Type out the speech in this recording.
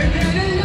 And then